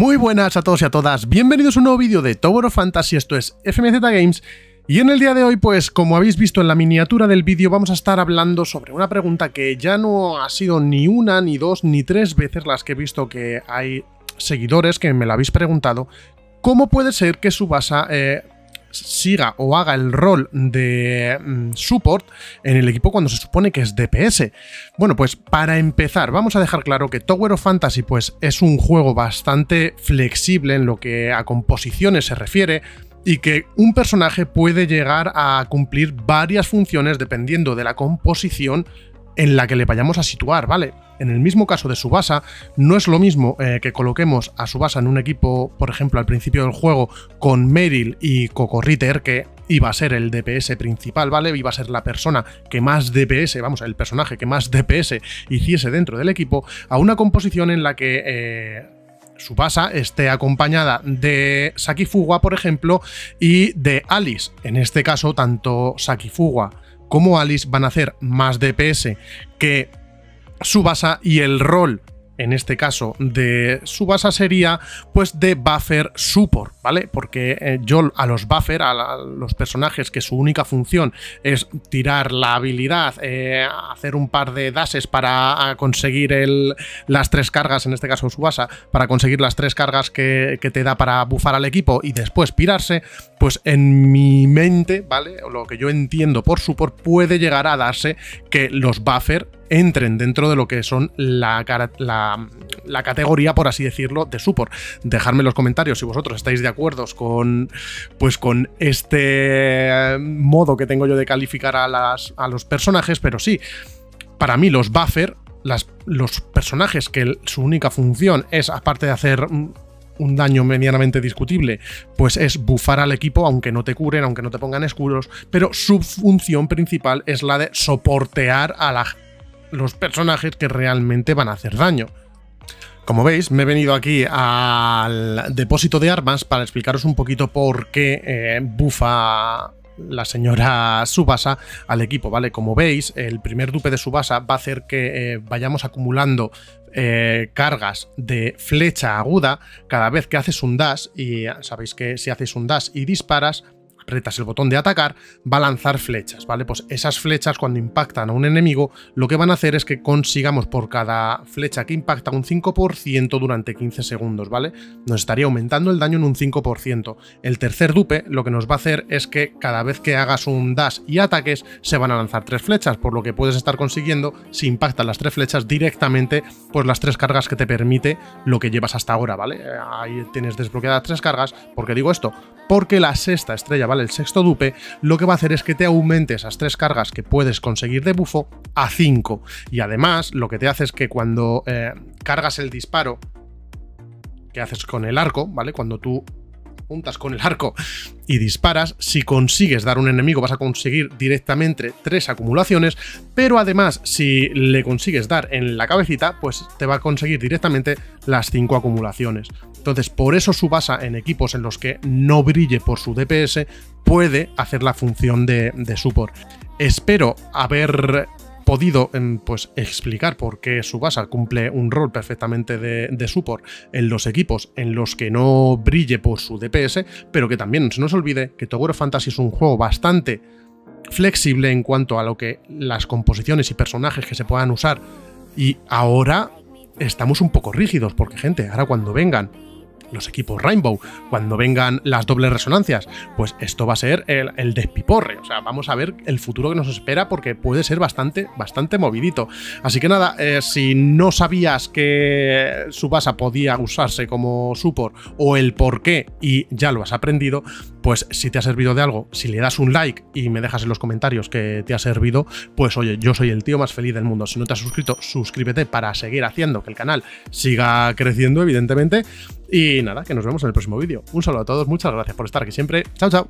Muy buenas a todos y a todas, bienvenidos a un nuevo vídeo de Tower of Fantasy, esto es FMZ Games, y en el día de hoy, pues como habéis visto en la miniatura del vídeo, vamos a estar hablando sobre una pregunta que ya no ha sido ni una, ni dos, ni tres veces las que he visto que hay seguidores que me la habéis preguntado, ¿cómo puede ser que Subasa eh, siga o haga el rol de mm, support en el equipo cuando se supone que es DPS. Bueno, pues para empezar, vamos a dejar claro que Tower of Fantasy pues, es un juego bastante flexible en lo que a composiciones se refiere y que un personaje puede llegar a cumplir varias funciones dependiendo de la composición en la que le vayamos a situar, ¿vale? En el mismo caso de Subasa, no es lo mismo eh, que coloquemos a Subasa en un equipo, por ejemplo, al principio del juego, con Meryl y Coco Ritter, que iba a ser el DPS principal, ¿vale? Iba a ser la persona que más DPS, vamos, el personaje que más DPS hiciese dentro del equipo, a una composición en la que... Eh, Subasa esté acompañada de Sakifuwa, por ejemplo, y de Alice. En este caso, tanto Sakifuwa como Alice van a hacer más DPS que Subasa y el rol en este caso de su base sería pues de buffer support, ¿vale? Porque eh, yo a los buffer, a, los personajes que su única función es tirar la habilidad, eh, hacer un par de dashes para conseguir el, las tres cargas, en este caso su base, para conseguir las tres cargas que, que te da para bufar al equipo y después pirarse, pues en mi mente, ¿vale? Lo que yo entiendo por support puede llegar a darse que los buffer entren dentro de lo que son la, la, categoría, por así decirlo, de support. Dejadme en los comentarios si vosotros estáis de acuerdo con, pues, con este modo que tengo yo de calificar a, las, a los personajes, pero sí, para mí los buffer, las, los personajes que su única función es, aparte de hacer un daño medianamente discutible, pues es bufar al equipo, aunque no te curen, aunque no te pongan escudos, pero su función principal es la de soportear a la los personajes que realmente van a hacer daño. Como veis, me he venido aquí al depósito de armas para explicaros un poquito por qué eh, bufa la señora Subasa al equipo, ¿vale? Como veis, el primer dupe de Subasa va a hacer que eh, vayamos acumulando eh, cargas de flecha aguda cada vez que haces un dash, y sabéis que si haces un dash y disparas, apretas el botón de atacar, va a lanzar flechas, ¿vale? Pues esas flechas cuando impactan a un enemigo, lo que van a hacer es que consigamos por cada flecha que impacta un 5% durante 15 segundos, ¿vale? Nos estaría aumentando el daño en un 5%. El tercer dupe lo que nos va a hacer es que cada vez que hagas un dash y ataques, se van a lanzar tres flechas, por lo que puedes estar consiguiendo, si impactan las tres flechas, directamente pues las tres cargas que te permite lo que llevas hasta ahora, ¿vale? Ahí tienes desbloqueadas tres cargas. ¿Por qué digo esto? Porque la sexta estrella, ¿vale? El sexto dupe, lo que va a hacer es que te aumente esas tres cargas que puedes conseguir de bufo a 5. Y además, lo que te hace es que cuando eh, cargas el disparo que haces con el arco, ¿vale? Cuando tú juntas con el arco y disparas, si consigues dar un enemigo vas a conseguir directamente tres acumulaciones, pero además si le consigues dar en la cabecita, pues te va a conseguir directamente las cinco acumulaciones. Entonces, por eso su base en equipos en los que no brille por su DPS puede hacer la función de, de support. Espero haber podido pues, explicar por qué Subasa cumple un rol perfectamente de, support en los equipos en los que no brille por su DPS, pero que también no se nos olvide que Tower of Fantasy es un juego bastante flexible en cuanto a lo que las composiciones y personajes que se puedan usar. Y ahora estamos un poco rígidos, porque gente, ahora cuando vengan los equipos Rainbow, cuando vengan las dobles resonancias, pues esto va a ser el, despiporre. O sea, vamos a ver el futuro que nos espera porque puede ser bastante, bastante movidito. Así que nada, eh, si no sabías que Subasa podía usarse como support o el por qué y ya lo has aprendido, pues si te ha servido de algo, si le das un like y me dejas en los comentarios que te ha servido, pues oye, yo soy el tío más feliz del mundo. Si no te has suscrito, suscríbete para seguir haciendo que el canal siga creciendo, evidentemente. Y nada, que nos vemos en el próximo vídeo. Un saludo a todos, muchas gracias por estar aquí siempre. Chao, chao.